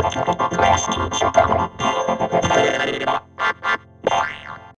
Class teacher.